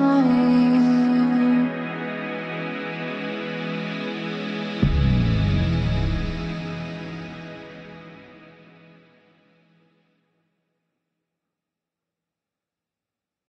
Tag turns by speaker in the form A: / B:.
A: wrong